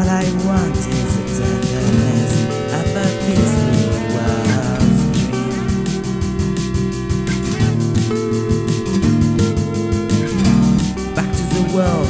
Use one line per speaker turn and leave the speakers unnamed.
All I want is a tenderness of a peaceful world's dream. Back to the world